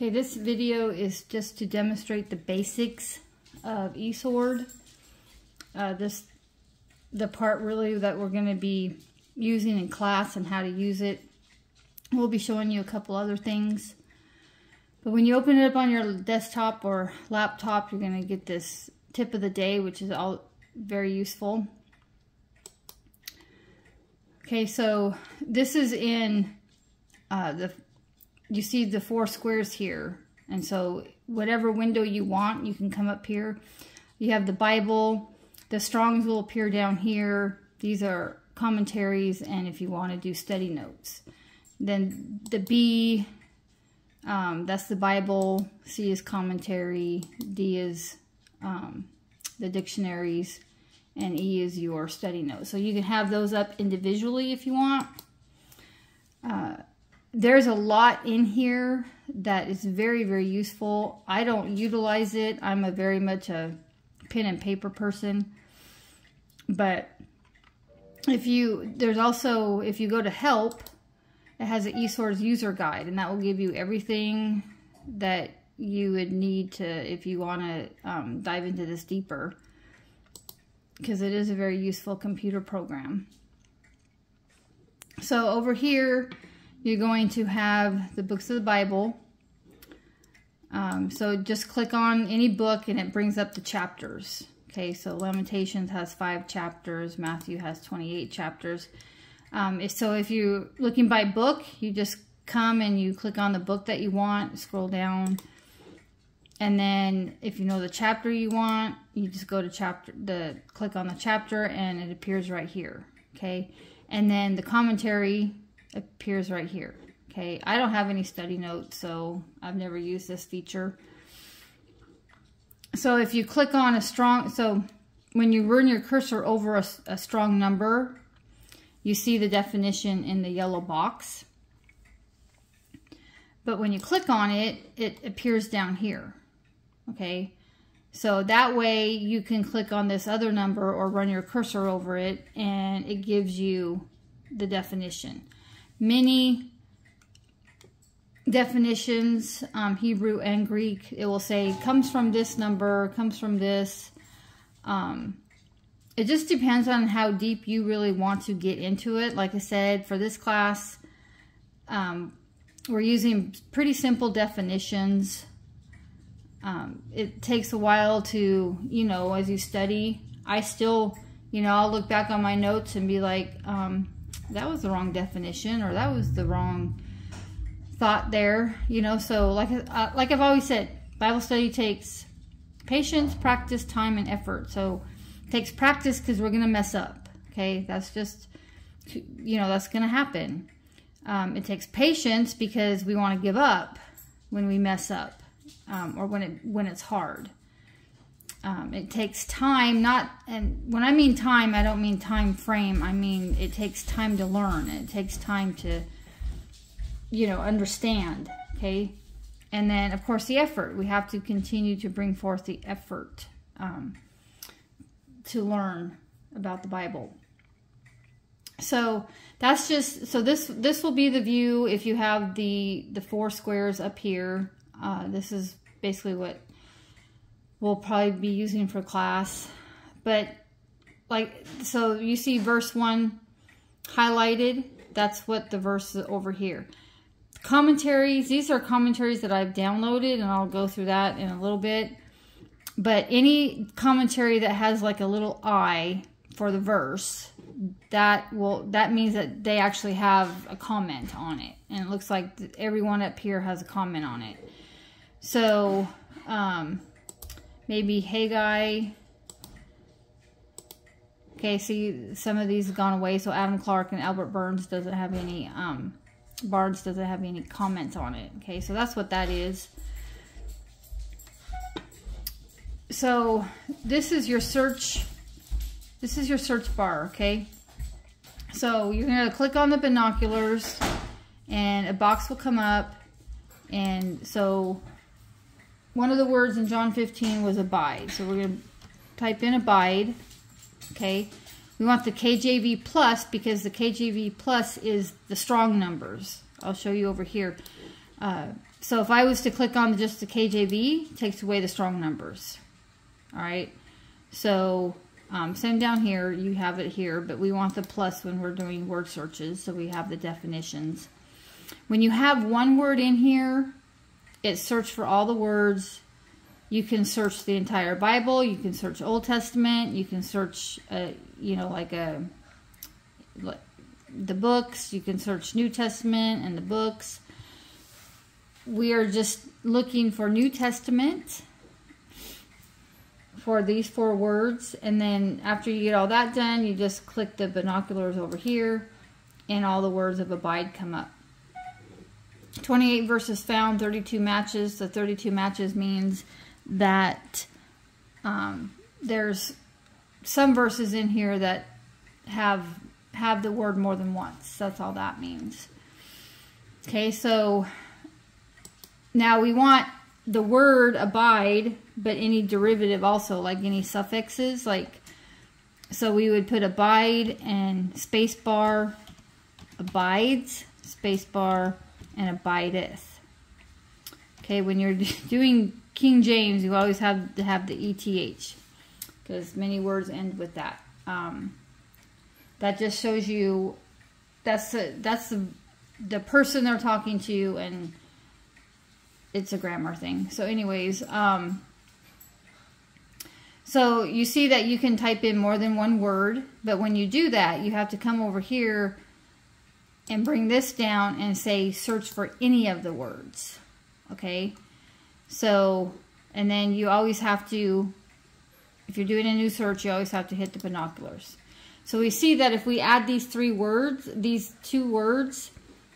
Okay, this video is just to demonstrate the basics of eSword. Uh, this, the part really that we're going to be using in class and how to use it. We'll be showing you a couple other things. But when you open it up on your desktop or laptop, you're going to get this tip of the day, which is all very useful. Okay, so this is in uh, the you see the four squares here. And so whatever window you want, you can come up here. You have the Bible. The Strongs will appear down here. These are commentaries and if you want to do study notes. Then the B, um, that's the Bible. C is commentary. D is um, the dictionaries. And E is your study notes. So you can have those up individually if you want. Uh, there's a lot in here that is very, very useful. I don't utilize it. I'm a very much a pen and paper person. But if you, there's also, if you go to help, it has an eSwords user guide and that will give you everything that you would need to, if you want to um, dive into this deeper. Because it is a very useful computer program. So over here, you're going to have the books of the Bible. Um, so just click on any book and it brings up the chapters. Okay, so Lamentations has five chapters. Matthew has 28 chapters. Um, so if you're looking by book, you just come and you click on the book that you want, scroll down. And then if you know the chapter you want, you just go to chapter, the click on the chapter and it appears right here. Okay. And then the commentary appears right here. Okay, I don't have any study notes, so I've never used this feature. So if you click on a strong, so when you run your cursor over a, a strong number, you see the definition in the yellow box. But when you click on it, it appears down here. Okay, so that way you can click on this other number or run your cursor over it and it gives you the definition many definitions, um, Hebrew and Greek. It will say comes from this number, comes from this. Um, it just depends on how deep you really want to get into it. Like I said, for this class, um, we're using pretty simple definitions. Um, it takes a while to, you know, as you study. I still, you know, I'll look back on my notes and be like, um, that was the wrong definition or that was the wrong thought there you know? So like uh, like I've always said Bible study takes patience practice time and effort. So it takes practice because we're gonna mess up okay? That's just you know that's gonna happen. Um, it takes patience because we want to give up when we mess up um, or when it when it's hard um, it takes time, not, and when I mean time, I don't mean time frame. I mean, it takes time to learn. It takes time to, you know, understand, okay? And then, of course, the effort. We have to continue to bring forth the effort um, to learn about the Bible. So that's just, so this, this will be the view if you have the, the four squares up here. Uh, this is basically what we'll probably be using for class. But like, so you see verse 1 highlighted. That's what the verse is over here. Commentaries, these are commentaries that I've downloaded and I'll go through that in a little bit. But any commentary that has like a little I for the verse, that will that means that they actually have a comment on it. And it looks like everyone up here has a comment on it. So, um, maybe Haggai. Okay, see, some of these have gone away. So Adam Clarke and Albert Burns doesn't have any, um, Barnes doesn't have any comments on it. Okay, so that's what that is. So this is your search, this is your search bar, okay? So you're to click on the binoculars and a box will come up. And so one of the words in John 15 was abide. So we're going to type in abide. Okay. We want the KJV plus because the KJV plus is the strong numbers. I'll show you over here. Uh, so if I was to click on just the KJV, takes away the strong numbers. All right. So um, same down here, you have it here, but we want the plus when we're doing word searches, so we have the definitions. When you have one word in here, it search for all the words. You can search the entire Bible. You can search Old Testament. You can search, uh, you know, like a the books. You can search New Testament and the books. We are just looking for New Testament for these four words. And then after you get all that done, you just click the binoculars over here and all the words of abide come up. 28 verses found, 32 matches. The 32 matches means that um, there's some verses in here that have have the word more than once. That's all that means. Okay, so now we want the word abide, but any derivative also, like any suffixes, like, so we would put abide and space bar, abides, space bar, and abideth. Okay, when you're doing King James, you always have to have the ETH, because many words end with that. Um, that just shows you that's the, that's the, the person they're talking to and it's a grammar thing. So anyways, um, so you see that you can type in more than one word, but when you do that, you have to come over here and bring this down and say search for any of the words. Okay? So, and then you always have to, if you're doing a new search, you always have to hit the binoculars. So we see that if we add these three words, these two words,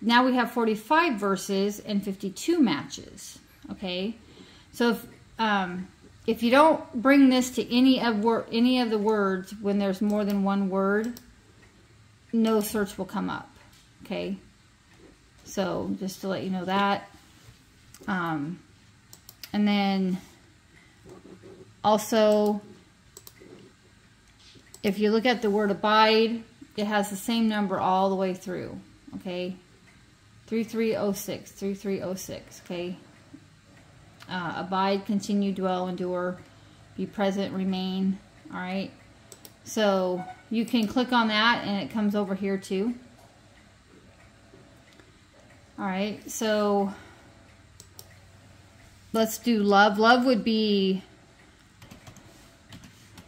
now we have 45 verses and 52 matches. Okay, so if, um, if you don't bring this to any of any of the words when there's more than one word, no search will come up. Okay, so just to let you know that. Um, and then also, if you look at the word abide, it has the same number all the way through. Okay, 3306, 3306, okay? Uh, abide, continue, dwell, endure, be present, remain, all right? So you can click on that and it comes over here too. All right, so let's do love. Love would be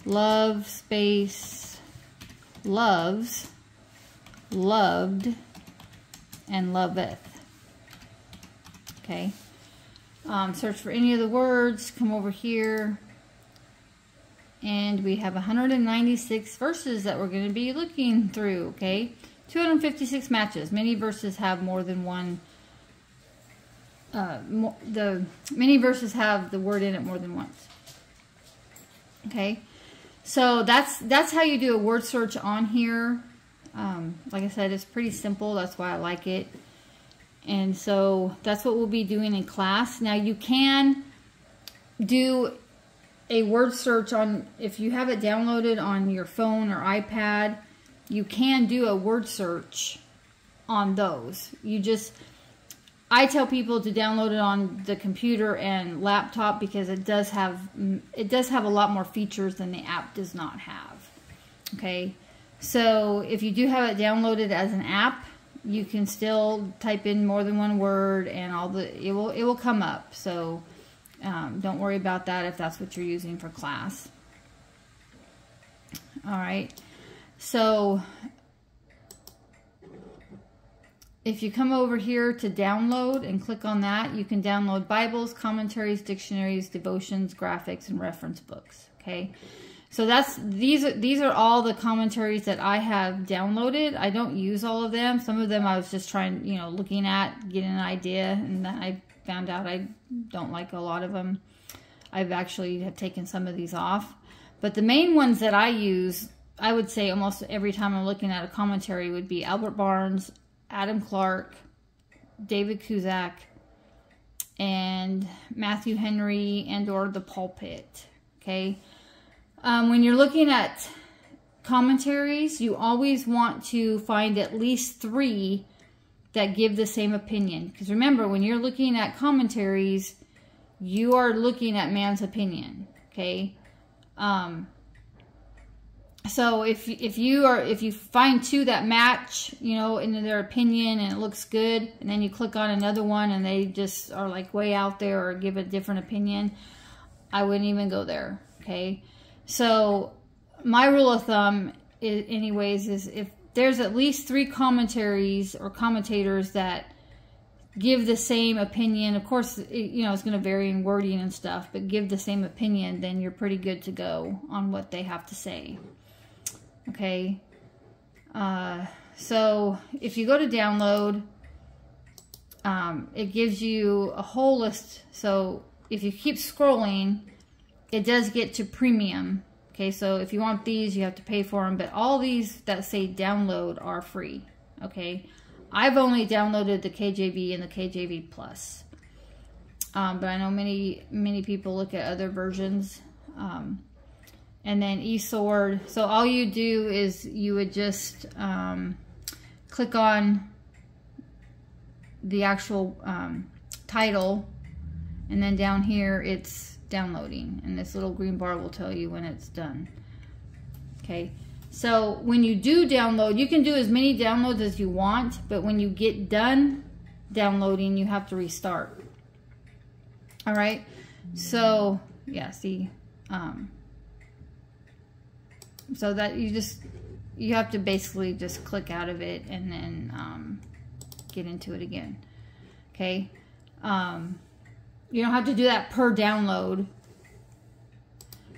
love space loves loved and loveth. Okay. Um, search for any of the words. Come over here. And we have 196 verses that we're going to be looking through. Okay. 256 matches. Many verses have more than one. Uh, the many verses have the word in it more than once. Okay. So that's that's how you do a word search on here. Um, like I said, it's pretty simple. That's why I like it. And so that's what we'll be doing in class. Now you can do a word search on, if you have it downloaded on your phone or iPad, you can do a word search on those. You just, I tell people to download it on the computer and laptop because it does have, it does have a lot more features than the app does not have. Okay. So if you do have it downloaded as an app, you can still type in more than one word and all the it will it will come up. So um, don't worry about that if that's what you're using for class. All right. So if you come over here to download and click on that, you can download Bibles, commentaries, dictionaries, devotions, graphics, and reference books. Okay. So that's these are these are all the commentaries that I have downloaded. I don't use all of them. Some of them I was just trying, you know, looking at, getting an idea, and then I found out I don't like a lot of them. I've actually have taken some of these off. But the main ones that I use, I would say almost every time I'm looking at a commentary would be Albert Barnes, Adam Clarke, David Guzik, and Matthew Henry and or The Pulpit. Okay. Um, when you're looking at commentaries, you always want to find at least three that give the same opinion. Because remember, when you're looking at commentaries, you are looking at man's opinion. Okay. Um, so if if you are if you find two that match, you know, in their opinion and it looks good, and then you click on another one and they just are like way out there or give a different opinion, I wouldn't even go there. Okay. So my rule of thumb, is, anyways, is if there's at least three commentaries or commentators that give the same opinion. Of course, it, you know, it's going to vary in wording and stuff, but give the same opinion, then you're pretty good to go on what they have to say. Okay. Uh, so if you go to download, um, it gives you a whole list. So if you keep scrolling, it does get to premium. Okay, so if you want these, you have to pay for them. But all these that say download are free. Okay, I've only downloaded the KJV and the KJV Plus. Um, but I know many many people look at other versions. Um, and then eSword. So all you do is you would just um, click on the actual um, title and then down here it's downloading and this little green bar will tell you when it's done. Okay, so when you do download, you can do as many downloads as you want, but when you get done downloading, you have to restart. All right, so yeah, see, um, so that you just you have to basically just click out of it and then um, get into it again. Okay? Um, you don't have to do that per download.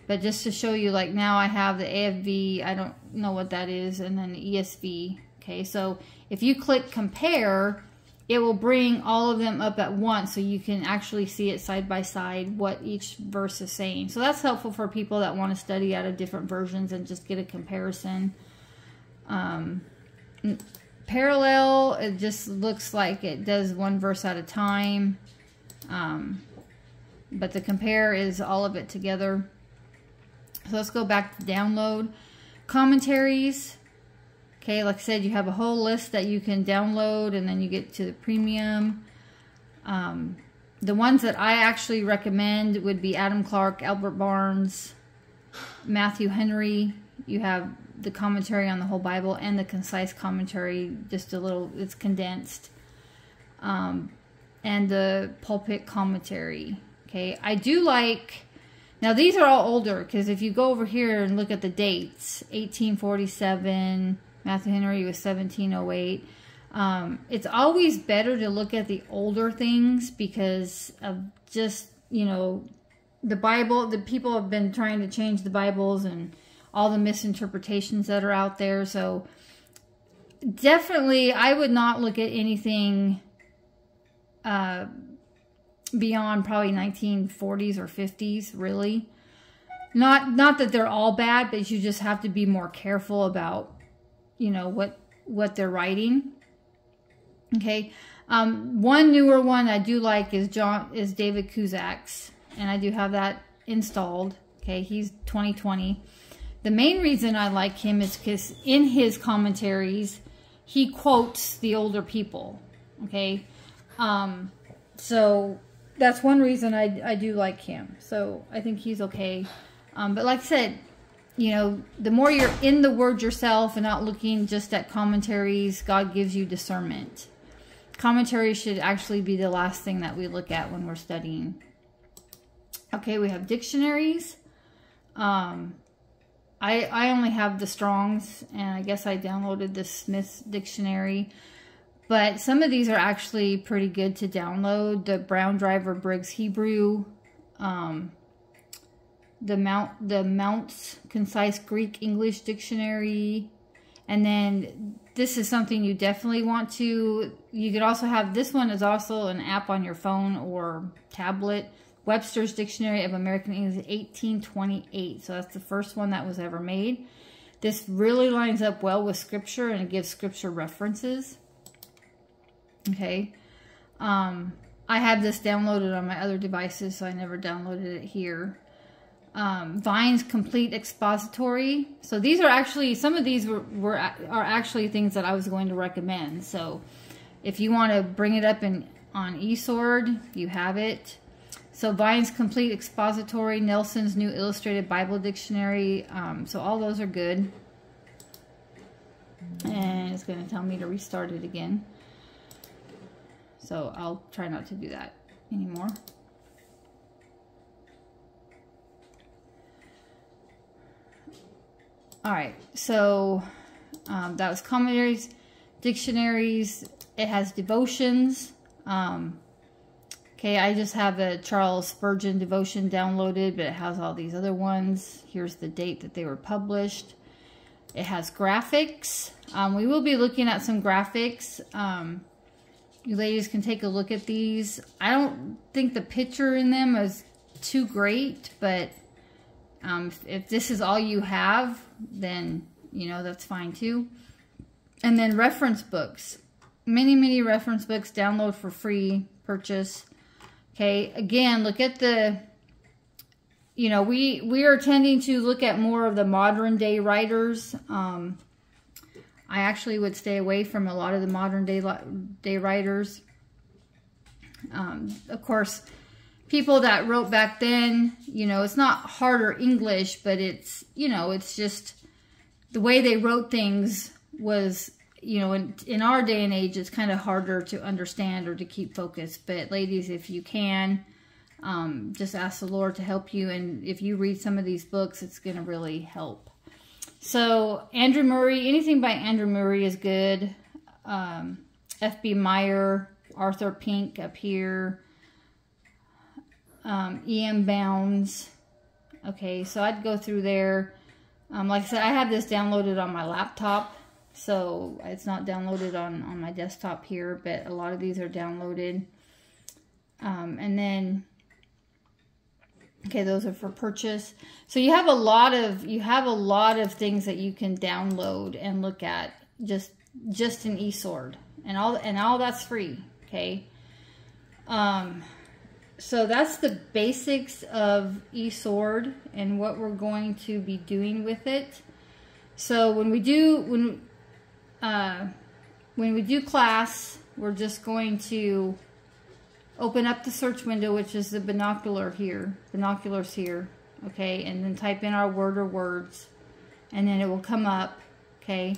But just to show you like now I have the AFV I don't know what that is and then the ESV okay? So if you click compare it will bring all of them up at once so you can actually see it side by side what each verse is saying. So that's helpful for people that want to study out of different versions and just get a comparison. Um, parallel, it just looks like it does one verse at a time. Um, but the compare is all of it together. So let's go back to download. Commentaries, Okay, like I said, you have a whole list that you can download and then you get to the premium. Um, the ones that I actually recommend would be Adam Clarke, Albert Barnes, Matthew Henry. You have the commentary on the whole Bible and the concise commentary, just a little, it's condensed. Um, and the pulpit commentary. Okay, I do like, now these are all older because if you go over here and look at the dates, 1847, Matthew Henry was 1708. Um, it's always better to look at the older things because of just, you know, the Bible, the people have been trying to change the Bibles and all the misinterpretations that are out there. So definitely, I would not look at anything uh, beyond probably 1940s or 50s, really. Not not that they're all bad, but you just have to be more careful about you know, what, what they're writing. Okay. Um, one newer one I do like is John, is David Guzik's, and I do have that installed. Okay. He's 2020. The main reason I like him is because in his commentaries, he quotes the older people. Okay. Um, so that's one reason I, I do like him. So I think he's okay. Um, but like I said, you know, the more you're in the word yourself and not looking just at commentaries, God gives you discernment. Commentaries should actually be the last thing that we look at when we're studying. Okay, we have dictionaries. Um, I, I only have the Strongs, and I guess I downloaded the Smith's Dictionary. But some of these are actually pretty good to download. The Brown Driver Briggs Hebrew. Um, the Mounce the Mounce's Concise Greek English Dictionary. And then this is something you definitely want to you could also have this one is also an app on your phone or tablet. Webster's Dictionary of American English 1828. So that's the first one that was ever made. This really lines up well with scripture and it gives scripture references. Okay. Um, I have this downloaded on my other devices, so I never downloaded it here um, Vine's Complete Expository. So these are actually, some of these were, were are actually things that I was going to recommend. So If you want to bring it up in on eSword, you have it. So Vine's Complete Expository, Nelson's New Illustrated Bible Dictionary. Um, so all those are good. And it's going to tell me to restart it again. So I'll try not to do that anymore. All right, so um, that was commentaries, dictionaries. It has devotions. Um, okay, I just have a Charles Spurgeon devotion downloaded, but it has all these other ones. Here's the date that they were published. It has graphics. Um, we will be looking at some graphics. Um, you ladies can take a look at these. I don't think the picture in them is too great, but um, if, if this is all you have, then, you know, that's fine too. And then reference books. Many, many reference books. Download for free. Purchase. Okay, again, look at the, you know, we, we are tending to look at more of the modern day writers. Um, I actually would stay away from a lot of the modern day, day writers. Um, of course, people that wrote back then, you know, it's not harder English, but it's, you know, it's just the way they wrote things was, you know, in, in our day and age, it's kind of harder to understand or to keep focus. But ladies, if you can, um, just ask the Lord to help you. And if you read some of these books, it's going to really help. So Andrew Murray, anything by Andrew Murray is good. Um, F.B. Meyer, Arthur Pink up here um, EM Bounds. Okay, so I'd go through there. Um, like I said, I have this downloaded on my laptop, so it's not downloaded on, on my desktop here, but a lot of these are downloaded. Um, and then, okay, those are for purchase. So you have a lot of, you have a lot of things that you can download and look at just, just in eSword. And all, and all that's free, okay? Um, so that's the basics of eSword and what we're going to be doing with it. So when we do when uh, when we do class, we're just going to open up the search window, which is the binocular here, binoculars here, okay, and then type in our word or words, and then it will come up, okay.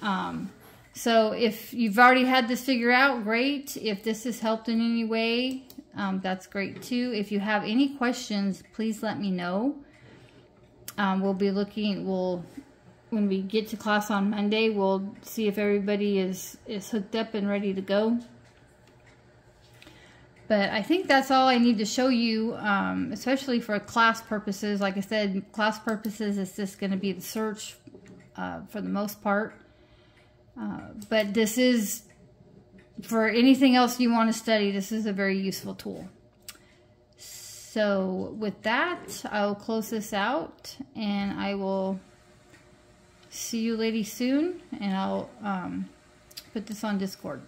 Um, so if you've already had this figure out, great. If this has helped in any way, um, that's great too. If you have any questions, please let me know. Um, we'll be looking, we'll, when we get to class on Monday, we'll see if everybody is, is hooked up and ready to go. But I think that's all I need to show you, um, especially for class purposes. Like I said, class purposes, it's just going to be the search uh, for the most part. Uh, but this is for anything else you want to study, this is a very useful tool. So with that, I will close this out and I will see you ladies soon and I'll um, put this on Discord.